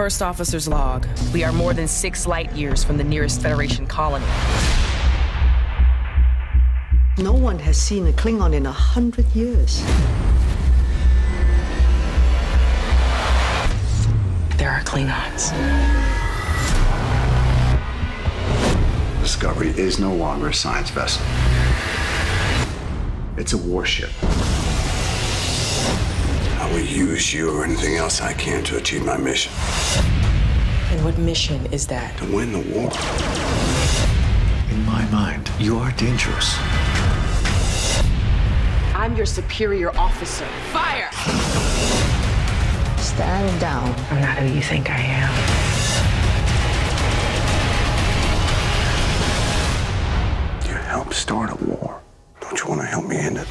First officer's log. We are more than six light years from the nearest Federation colony. No one has seen a Klingon in a hundred years. There are Klingons. Discovery is no longer a science vessel. It's a warship. I will use you or anything else I can to achieve my mission. And what mission is that? To win the war. In my mind, you are dangerous. I'm your superior officer. Fire! Stand down. I'm not who you think I am. You helped start a war. Don't you want to help me end it?